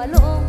บ่ลง